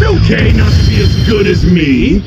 It's okay not to be as good as me.